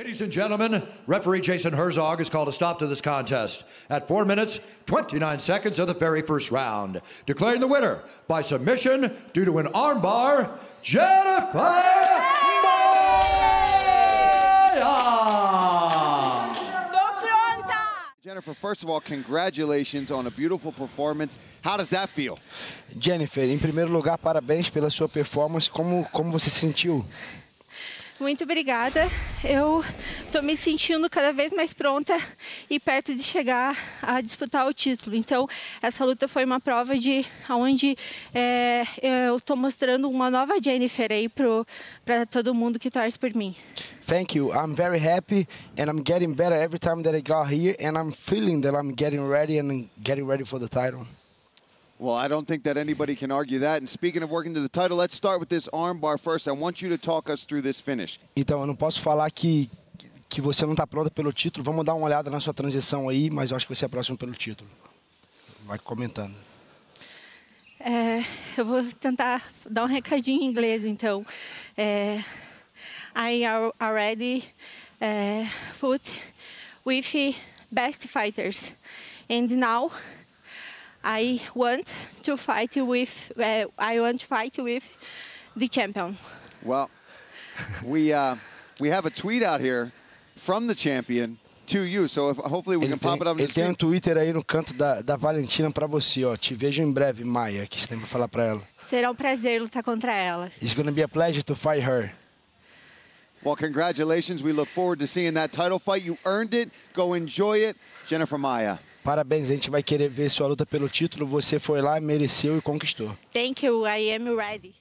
Ladies and gentlemen, referee Jason Herzog has called a stop to this contest at 4 minutes, 29 seconds of the very first round, declaring the winner by submission due to an armbar, Jennifer Maia! Jennifer, first of all, congratulations on a beautiful performance. How does that feel? Jennifer, em primeiro lugar, parabéns pela sua performance. Como, como você se sentiu? Muito obrigada. Eu tô me sentindo cada vez mais pronta e perto de chegar a disputar o título. Então, essa luta foi uma prova de onde é, eu tô mostrando uma nova Jennifer aí para todo mundo que torce por mim. Thank you. I'm very happy and I'm getting better every time that I got here and I'm feeling that I'm getting ready and getting ready for the title. Well, I don't think that anybody can argue that. And speaking of working to the title, let's start with this armbar first. I want you to talk us through this finish. Então, eu não posso falar que que você não está pronta pelo título. Vamos dar uma olhada na sua transição aí, mas eu acho que você é próximo pelo título. Vai comentando. É, eu vou tentar dar um recadinho em inglês, então. É, I already é, fought with best fighters, and now I want to fight with uh, I want to fight with the champion. Well, we uh, we have a tweet out here from the champion to you, so if, hopefully we Ele can pop tem, it up. ele tem um. Twitter aí no canto da, da Valentina para você, ó. Te vejo em breve, Maia, que você tem pra falar para ela. Será um prazer lutar contra ela. It's gonna be a pleasure to fight her. Well, congratulations. We look forward to seeing that title fight. You earned it. Go enjoy it. Jennifer Maia. Parabéns, a gente vai querer ver sua luta pelo título. Você foi lá, mereceu e conquistou. Thank you. I am ready.